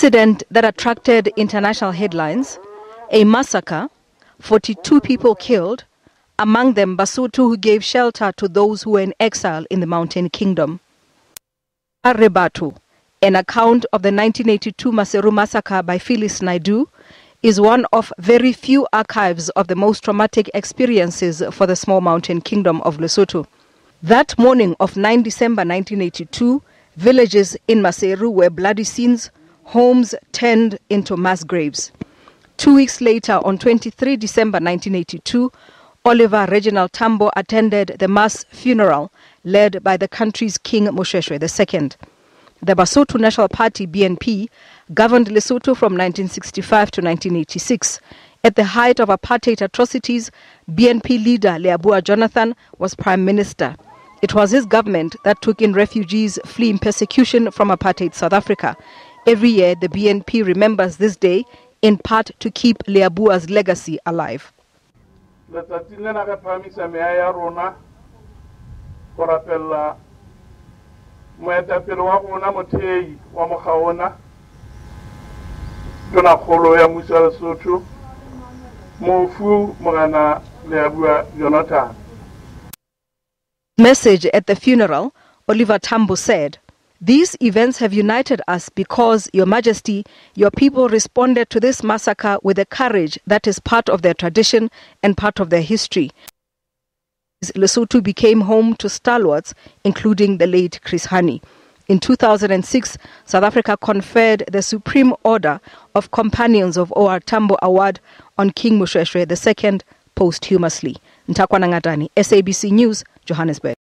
incident that attracted international headlines, a massacre, 42 people killed, among them Basotho who gave shelter to those who were in exile in the Mountain Kingdom. Arebatu, an account of the 1982 Maseru massacre by Phyllis Naidoo, is one of very few archives of the most traumatic experiences for the small mountain kingdom of Lesotho. That morning of 9 December 1982, villages in Maseru were bloody scenes, homes turned into mass graves. Two weeks later, on 23 December 1982, Oliver Reginald Tambo attended the mass funeral led by the country's King Moshoeshoe II. The Basotho National Party, BNP, governed Lesotho from 1965 to 1986. At the height of apartheid atrocities, BNP leader Leabua Jonathan was prime minister. It was his government that took in refugees fleeing persecution from apartheid South Africa. Every year, the BNP remembers this day in part to keep Leabua's legacy alive. letsatsing lena re phahamisa meya ya rona go rapella moetapele wa rona mothei wa mokgaona tonakgolo ya mmuso wa lesotho mofu mogana leabua jonathan Message at the funeral, Oliver Tambo said, These events have united us because, Your Majesty, your people responded to this massacre with a courage that is part of their tradition and part of their history. Lesotho became home to stalwarts, including the late Chris Hani. In 2006, South Africa conferred the Supreme Order of Companions of OR Tambo Award on King Moshoeshoe II posthumously. Ntakwana Ngatani, SABC News, Johannesburg.